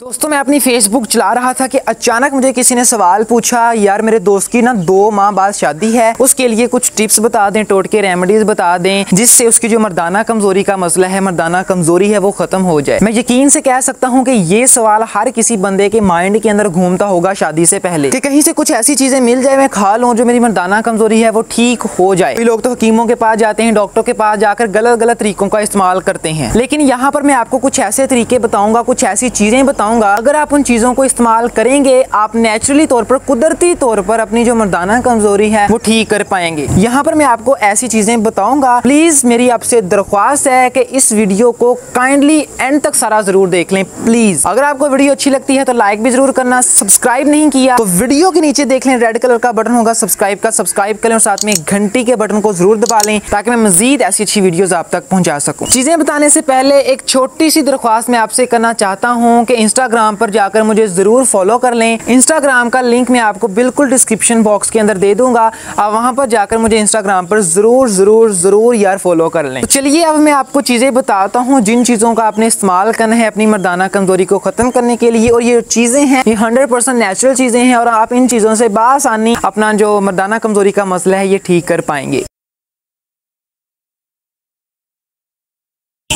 दोस्तों, मैं अपनी फेसबुक चला रहा था कि अचानक मुझे किसी ने सवाल पूछा, यार, मेरे दोस्त की ना दो माह बाद शादी है, उसके लिए कुछ टिप्स बता दें, टोटके रेमेडीज बता दें, जिससे उसकी जो मर्दाना कमज़ोरी का मसला है, मर्दाना कमज़ोरी है, वो खत्म हो जाए। मैं यकीन से कह सकता हूँ कि ये सवाल हर किसी बंदे के माइंड के अंदर घूमता होगा शादी से पहले, कि कहीं से कुछ ऐसी चीज़ें मिल जाए, मैं खा लूँ, जो मेरी मर्दाना कमज़ोरी है, वो ठीक हो जाए। लोग तो हकीमों के पास जाते हैं, डॉक्टर के पास जाकर गलत गलत तरीकों का इस्तेमाल करते हैं। लेकिन यहाँ पर मैं आपको कुछ ऐसे तरीके बताऊँगा, कुछ ऐसी चीज़ें बताऊँगा बताऊँगा अगर आप उन चीज़ों को इस्तेमाल करेंगे, आप नेचुरली तौर पर, कुदरती तौर पर अपनी जो मर्दाना कमज़ोरी है, वो ठीक कर पाएँगे। यहाँ पर मैं आपको ऐसी चीज़ें बताऊँगा। प्लीज़ मेरी आपसे दरख्वास्त है कि इस वीडियो को काइंडली एंड तक सारा ज़रूर देख लें। प्लीज़ अगर आपको वीडियो अच्छी लगती है तो लाइक भी ज़रूर करना। सब्सक्राइब नहीं किया तो वीडियो के नीचे देख लें रेड कलर का बटन होगा सब्सक्राइब का। सब्सक्राइब करें और साथ में घंटी के बटन को ज़रूर दबा लें, ताकि मैं मजीद ऐसी अच्छी वीडियोस आप तक पहुँचा सकूँ। चीज़ें बताने से पहले एक छोटी सी दरख्वास्त मैं आपसे करना चाहता हूँ कि इंस्टाग्राम पर जाकर मुझे ज़रूर फॉलो कर लें। इंस्टाग्राम का लिंक मैं आपको बिल्कुल डिस्क्रिप्शन बॉक्स के अंदर दे दूँगा। आप वहाँ पर जाकर मुझे इंस्टाग्राम पर ज़रूर ज़रूर ज़रूर यार फॉलो कर लें। तो चलिए अब मैं आपको चीज़ें बताता हूँ, जिन चीज़ों का आपने इस्तेमाल करना है अपनी मर्दाना कमज़ोरी को ख़त्म करने के लिए। और ये चीज़ें हैं, ये हंड्रेड परसेंट नेचुरल चीज़ें हैं और आप इन चीज़ों से बासानी अपना जो मर्दाना कमज़ोरी का मसला है, ये ठीक कर पाएँगे।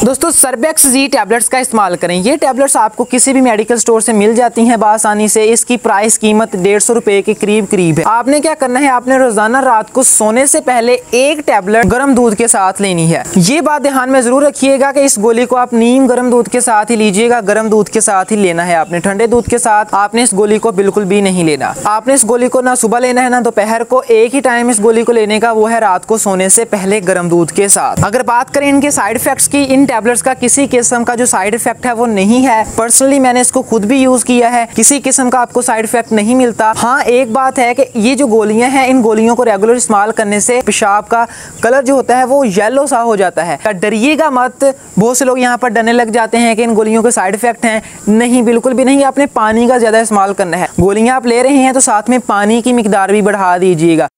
दोस्तों सर्बेक्स जी टैबलेट्स का इस्तेमाल करें। ये टैबलेट्स आपको किसी भी मेडिकल स्टोर से मिल जाती हैं बासानी से। इसकी प्राइस कीमत डेढ़ सौ रुपए के करीब करीब है। आपने क्या करना है? आपने रोज़ाना रात को सोने से पहले एक टैबलेट गर्म दूध के साथ लेनी है। ये बात ध्यान में ज़रूर रखिएगा कि इस गोली को आप नीम गर्म दूध के साथ ही लीजिएगा। गर्म दूध के साथ ही लेना है आपने। ठंडे दूध के साथ आपने इस गोली को बिल्कुल भी नहीं लेना। आपने इस गोली को ना सुबह लेना है, ना दोपहर को। एक ही टाइम इस गोली को लेने का वो है रात को सोने से पहले गर्म दूध के साथ। अगर बात करें इनके साइड इफेक्ट्स की, इन टैबलेट्स का किसी किस्म का जो साइड इफ़ेक्ट है वो नहीं है। पर्सनली मैंने इसको खुद भी यूज़ किया है। किसी किस्म का आपको साइड इफ़ेक्ट नहीं मिलता। हाँ एक बात है कि ये जो गोलियाँ हैं, इन गोलियों को रेगुलर इस्तेमाल करने से पेशाब का कलर जो होता है वो येलो सा हो जाता है। डरिएगा मत। बहुत से लोग यहाँ पर डरने लग जाते हैं कि इन गोलियों के साइड इफ़ेक्ट हैं। नहीं, बिल्कुल भी नहीं। आपने पानी का ज़्यादा इस्तेमाल करना है। गोलियाँ आप ले रहे हैं तो साथ में पानी की मिकदार भी बढ़ा दीजिएगा।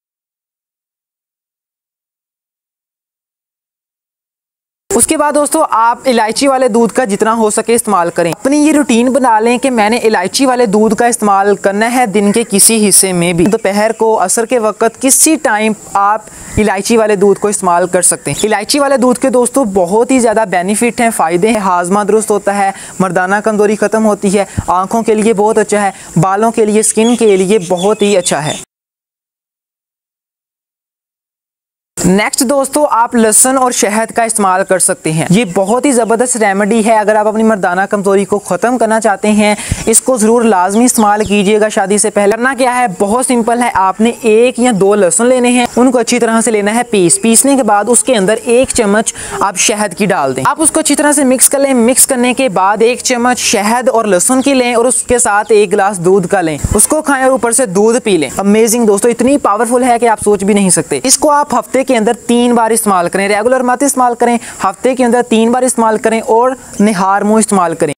उसके बाद दोस्तों, आप इलायची वाले दूध का जितना हो सके इस्तेमाल करें। अपनी ये रूटीन बना लें कि मैंने इलायची वाले दूध का इस्तेमाल करना है दिन के किसी हिस्से में भी। दोपहर को, असर के वक्त, किसी टाइम आप इलायची वाले दूध को इस्तेमाल कर सकते हैं। इलायची वाले दूध के दोस्तों, बहुत ही ज़्यादा बेनिफिट हैं, फ़ायदे हैं। हाजमा दुरुस्त होता है, मर्दाना कमज़ोरी ख़त्म होती है, आँखों के लिए बहुत अच्छा है, बालों के लिए स्किन के लिए बहुत ही अच्छा है। नेक्स्ट दोस्तों, आप लहसन और शहद का इस्तेमाल कर सकते हैं। ये बहुत ही ज़बरदस्त रेमेडी है। अगर आप अपनी मर्दाना कमज़ोरी को ख़त्म करना चाहते हैं, इसको ज़रूर लाजमी इस्तेमाल कीजिएगा शादी से पहले। करना क्या है? बहुत सिंपल है। आपने एक या दो लहसुन लेने हैं। उनको अच्छी तरह से लेना है पीस। पीसने के बाद उसके अंदर एक चम्मच आप शहद की डाल दें। आप उसको अच्छी तरह से मिक्स कर लें। मिक्स करने के बाद एक चम्मच शहद और लहसुन की लें और उसके साथ एक गिलास दूध का लें। उसको खाएँ और ऊपर से दूध पी लें। अमेजिंग दोस्तों, इतनी पावरफुल है कि आप सोच भी नहीं सकते। इसको आप हफ़्ते के अंदर तीन बार इस्तेमाल करें रेगुलर मत इस्तेमाल करें, हफ़्ते के अंदर तीन बार इस्तेमाल करें और निहार मुँह इस्तेमाल करें।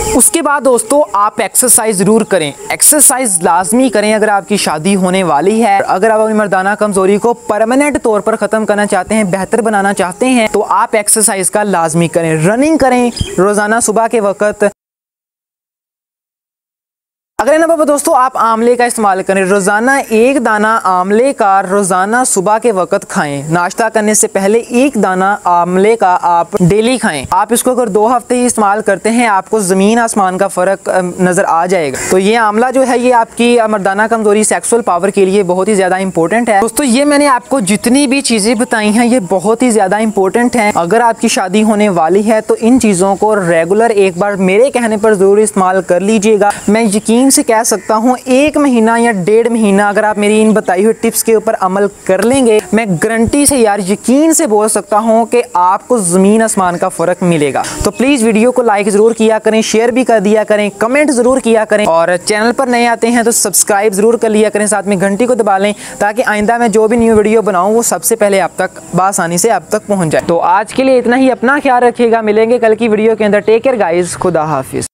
उसके बाद दोस्तों, आप एक्सरसाइज ज़रूर करें। एक्सरसाइज लाजमी करें अगर आपकी शादी होने वाली है। अगर आप अपनी मर्दाना कमज़ोरी को परमानेंट तौर पर ख़त्म करना चाहते हैं, बेहतर बनाना चाहते हैं तो आप एक्सरसाइज का लाजमी करें। रनिंग करें रोज़ाना सुबह के वक्त। अगले नंबर पर दोस्तों, आप आमले का इस्तेमाल करें। रोज़ाना एक दाना आमले का रोज़ाना सुबह के वक्त खाएँ। नाश्ता करने से पहले एक दाना आमले का आप डेली खाएँ। आप इसको अगर दो हफ़्ते ही इस्तेमाल करते हैं, आपको ज़मीन आसमान का फ़र्क नज़र आ जाएगा। तो ये आमला जो है, ये आपकी मर्दाना कमज़ोरी सेक्सुअल पावर के लिए बहुत ही ज़्यादा इंपॉर्टेंट है। दोस्तों, ये मैंने आपको जितनी भी चीज़ें बताई हैं, ये बहुत ही ज़्यादा इंपॉर्टेंट है। अगर आपकी शादी होने वाली है तो इन चीज़ों को रेगुलर एक बार मेरे कहने पर ज़रूर इस्तेमाल कर लीजिएगा। मैं यकीन यकीन से कह सकता हूँ, एक महीना या डेढ़ महीना अगर आप मेरी इन बताई हुई टिप्स के ऊपर अमल कर लेंगे, मैं गारंटी से यार यकीन से बोल सकता हूँ कि आपको ज़मीन आसमान का फ़र्क मिलेगा। तो प्लीज़ वीडियो को लाइक ज़रूर किया करें शेयर भी कर दिया करें कमेंट ज़रूर किया करें और चैनल पर नए आते हैं तो सब्सक्राइब ज़रूर कर लिया करें, साथ में घंटी को दबा लें ताकि आइंदा मैं जो भी न्यू वीडियो बनाऊँ, वो सबसे पहले आप तक बासानी से आप तक पहुँच जाए। तो आज के लिए इतना ही, अपना ख्याल रखिएगा, मिलेंगे कल की वीडियो के अंदर। टेक केयर गाइज़ खुदा हाफिज़।